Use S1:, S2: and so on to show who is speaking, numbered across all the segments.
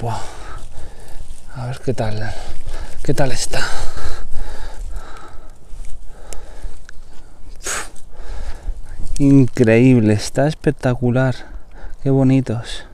S1: Buah. A ver qué tal. ¿Qué tal está? Increíble, está espectacular. Qué bonitos.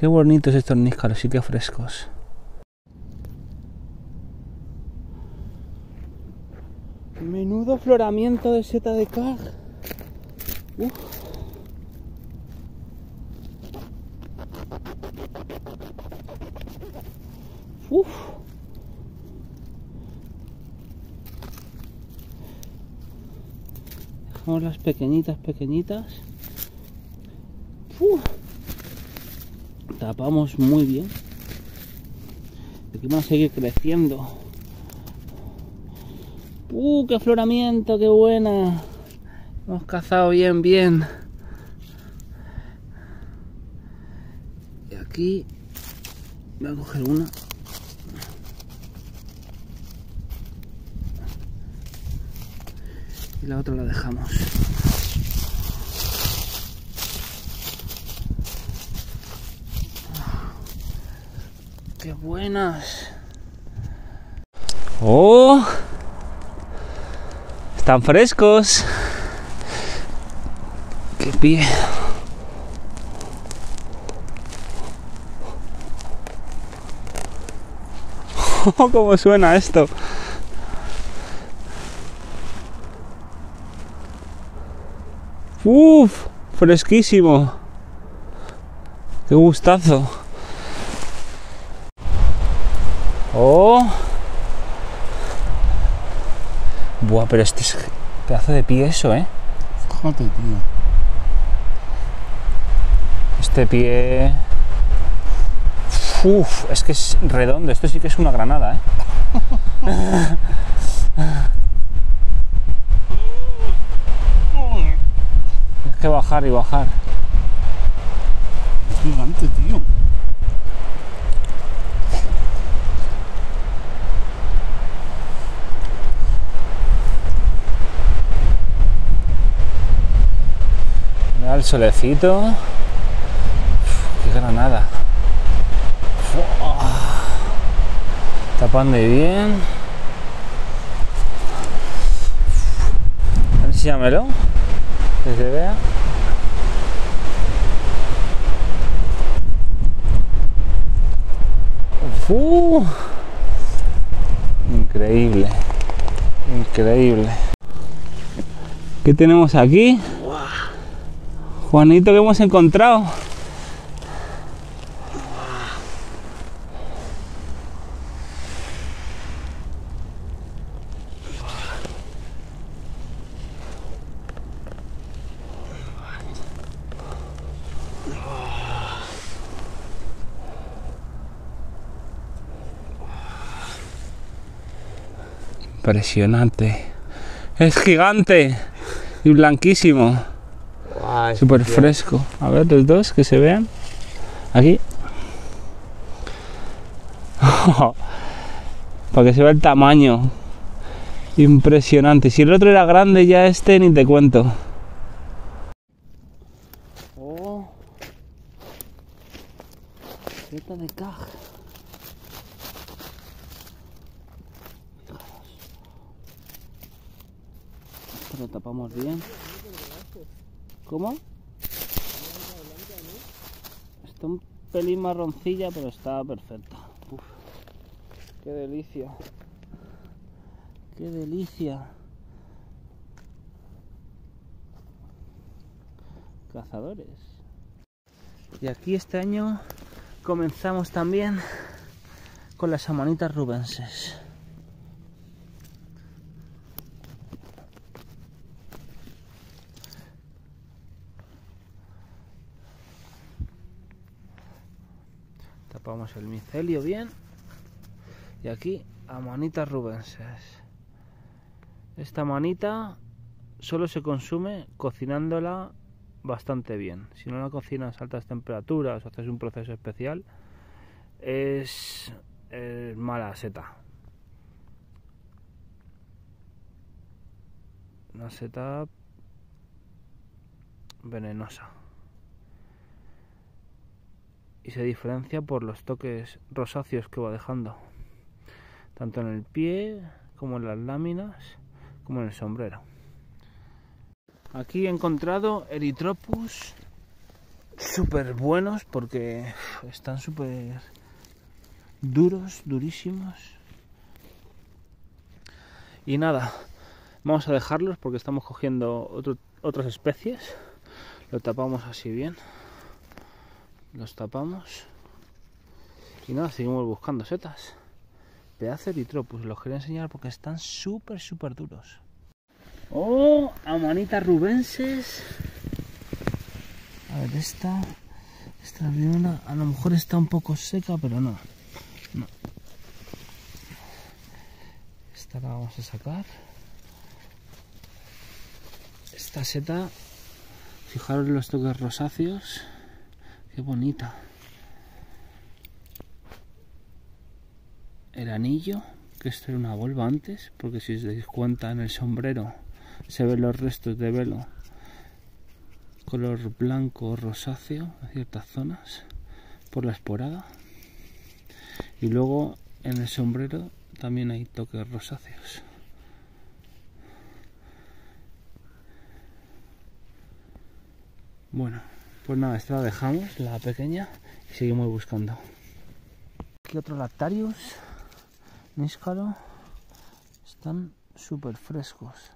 S1: Qué bonitos estos níscaros y qué frescos. Menudo floramiento de seta de caj. Uf. Uf. Dejamos las pequeñitas, pequeñitas. Uf. Tapamos muy bien. Aquí van a seguir creciendo. ¡Uh, qué afloramiento! ¡Qué buena! Hemos cazado bien, bien. Y aquí voy a coger una. Y la otra la dejamos. ¡Qué buenas! ¡Oh! Están frescos. ¡Qué pie! ¿Cómo suena esto? ¡Uf! Fresquísimo. ¡Qué gustazo! ¡Oh! Buah, pero este es pedazo de pie eso, ¿eh?
S2: Fíjate, tío.
S1: Este pie... Uf, es que es redondo, esto sí que es una granada, ¿eh? que bajar y bajar.
S2: Es gigante, tío.
S1: Mira el solecito. Uf, qué granada. Tapando bien. Enséñamelo. Que se vea. Uf. Increíble. Increíble. ¿Qué tenemos aquí? Juanito, que hemos encontrado? Impresionante. Es gigante y blanquísimo. Súper fresco. A ver, los dos que se vean. Aquí. Para que se vea el tamaño. Impresionante. Si el otro era grande, ya este ni te cuento. Oh. De caja. Lo tapamos bien. ¿Cómo? Está un pelín marroncilla, pero está perfecta. Uf, qué delicia. Qué delicia. Cazadores. Y aquí este año comenzamos también con las amanitas rubenses. Tapamos el micelio bien. Y aquí amanitas rubenses. Esta manita solo se consume cocinándola bastante bien. Si no la cocinas a altas temperaturas o haces un proceso especial es, es mala seta. Una seta venenosa y se diferencia por los toques rosáceos que va dejando, tanto en el pie como en las láminas, como en el sombrero. Aquí he encontrado Erythropus súper buenos porque están súper duros, durísimos. Y nada, vamos a dejarlos porque estamos cogiendo otras especies. Lo tapamos así bien. Los tapamos. Y nada, seguimos buscando setas. Pedazo de Erythropus, los quería enseñar porque están súper, súper duros. Oh, amanitas rubenses. A ver, esta. Esta primera, a lo mejor está un poco seca, pero no. no. Esta la vamos a sacar. Esta seta, fijaros los toques rosáceos. Qué bonita. El anillo, que esto era una volva antes, porque si os dais cuenta en el sombrero se ven los restos de velo. Color blanco rosáceo en ciertas zonas por la esporada. Y luego en el sombrero también hay toques rosáceos. Bueno pues nada esta la dejamos la pequeña y seguimos buscando aquí otro lactarius níscalo están súper frescos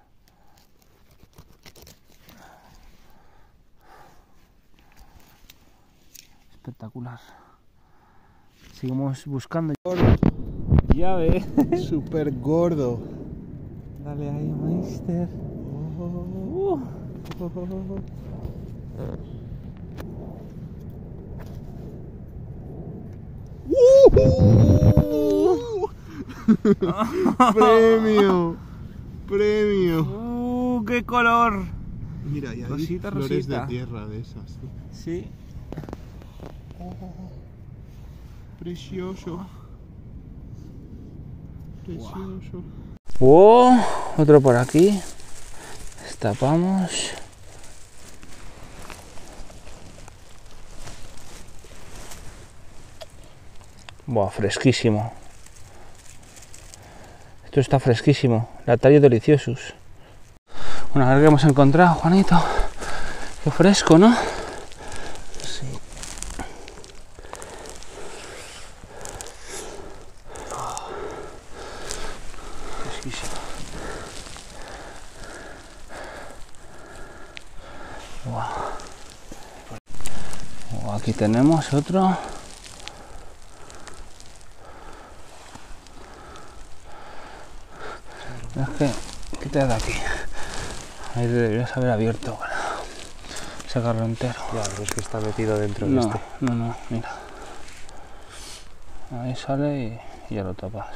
S1: espectacular. Seguimos buscando. Ya ve.
S2: Súper gordo.
S1: Dale ahí, Meister. Uh.
S2: Premio. Premio.
S1: Uh, qué color.
S2: Mira, y hay
S1: Rosita,
S2: flores
S1: rosita.
S2: de tierra de esas.
S1: Sí.
S2: Precioso. Precioso.
S1: Oh, otro por aquí. Destapamos. Buah, fresquísimo. Esto está fresquísimo. Latario deliciosus. Bueno, a ver qué hemos encontrado, Juanito. Qué fresco, ¿no? Sí. Fresquísimo. Guau. Oh, Aquí tenemos otro. Que, quítate de aquí. Ahí deberías haber abierto para sacarlo entero.
S3: Ya, pero es que está metido dentro de este.
S1: no, no, mira. Ahí sale y, y ya lo tapas.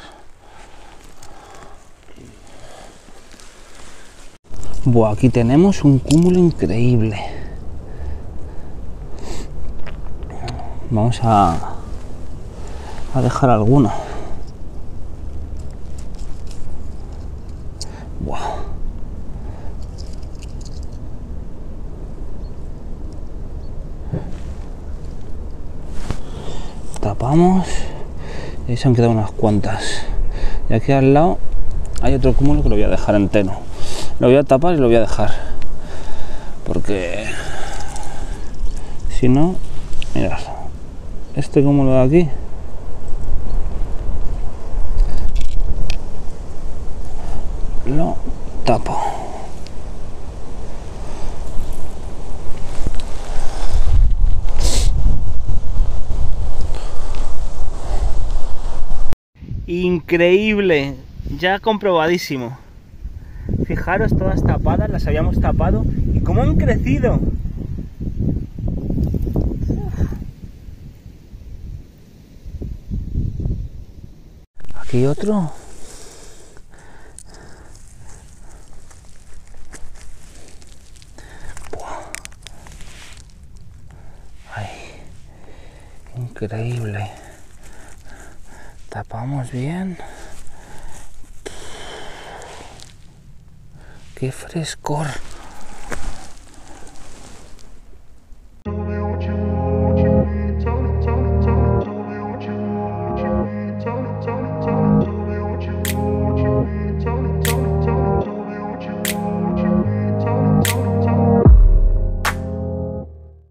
S1: Buah, aquí tenemos un cúmulo increíble. Vamos a, a dejar alguno. Buah. Tapamos. Y ahí se han quedado unas cuantas. Y aquí al lado hay otro cúmulo que lo voy a dejar entero. Lo voy a tapar y lo voy a dejar. Porque si no, mirad, este cúmulo de aquí lo tapo. Increíble, ya comprobadísimo. Fijaros, todas tapadas, las habíamos tapado. ¿Y cómo han crecido? Aquí otro. Increíble. Tapamos bien. Qué frescor.